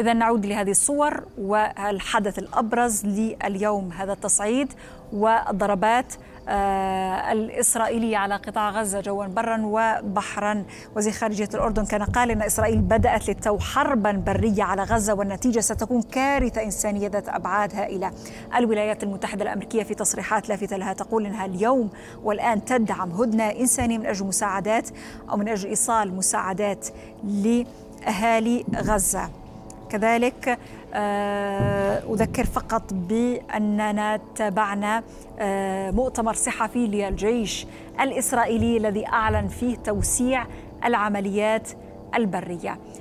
إذا نعود لهذه الصور والحدث الأبرز لليوم هذا التصعيد والضربات آه الإسرائيلية على قطاع غزة جوا برا وبحرا. وزير خارجية الأردن كان قال أن إسرائيل بدأت للتو حربا برية على غزة والنتيجة ستكون كارثة إنسانية ذات أبعاد هائلة. الولايات المتحدة الأمريكية في تصريحات لافتة لها تقول أنها اليوم والآن تدعم هدنة إنسانية من أجل مساعدات أو من أجل إيصال مساعدات لأهالي غزة. كذلك أذكر فقط بأننا تابعنا مؤتمر صحفي للجيش الإسرائيلي الذي أعلن فيه توسيع العمليات البرية.